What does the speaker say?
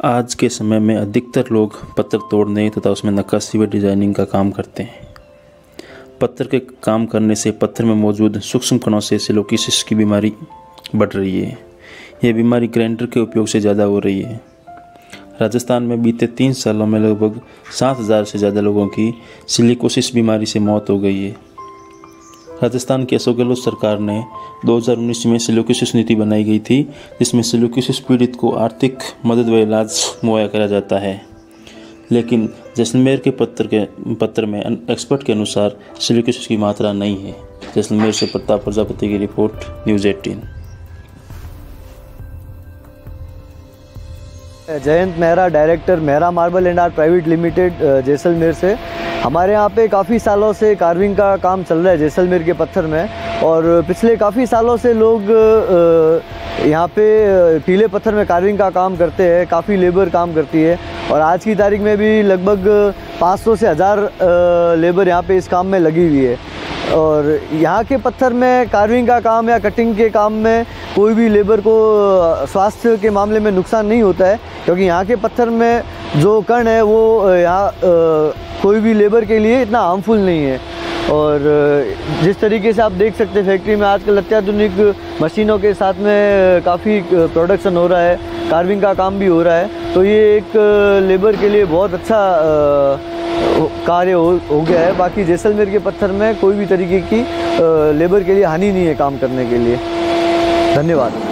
आज के समय में अधिकतर लोग पत्थर तोड़ने तथा उसमें नक्काशी व डिज़ाइनिंग का काम करते हैं। पत्थर के काम करने से पत्थर में मौजूद सूक्ष्म कणों से सिलोकिसिस की बीमारी बढ़ रही है। यह बीमारी ग्राइंडर के उपयोग से ज़्यादा हो रही है। राजस्थान में बीते तीन सालों में लगभग सात हज़ार से ज़्यादा लोगों की सिलिकोसिस बीमारी से मौत हो गई है। राजस्थान की अशोक गहलोत सरकार ने 2019 में सिलोकिसिस नीति बनाई गई थी, जिसमें सिलोकिसिस पीड़ित को आर्थिक मदद व इलाज मुहैया कराया जाता है। लेकिन जैसलमेर के पत्र के, पत्र में एक्सपर्ट के अनुसार सिलोकिसिस की मात्रा नहीं है। जैसलमेर से प्रताप प्रजापति की report, news eighteen. Jayant Mehra, director Mehra marble and art private limited Jaisalmer से। हमारे यहाँ पे काफ़ी सालों से कार्विंग का काम चल रहा है जैसलमेर के पत्थर में। और पिछले काफ़ी सालों से लोग यहाँ पे पीले पत्थर में कार्विंग का काम करते हैं, काफ़ी लेबर काम करती है। और आज की तारीख में भी लगभग 500 से हज़ार लेबर यहाँ पे इस काम में लगी हुई है। और यहाँ के पत्थर में कार्विंग का काम या कटिंग के काम में कोई भी लेबर को स्वास्थ्य के मामले में नुकसान नहीं होता है, क्योंकि यहाँ के पत्थर में जो कण है वो यहाँ कोई भी लेबर के लिए इतना हार्मफुल नहीं है। और जिस तरीके से आप देख सकते हैं फैक्ट्री में आजकल अत्याधुनिक मशीनों के साथ में काफ़ी प्रोडक्शन हो रहा है। कार्विंग का काम भी हो रहा है। तो ये एक लेबर के लिए बहुत अच्छा कार्य हो, हो गया है। बाकी जैसलमेर के पत्थर में कोई भी तरीके की लेबर के लिए हानि नहीं है काम करने के लिए। धन्यवाद।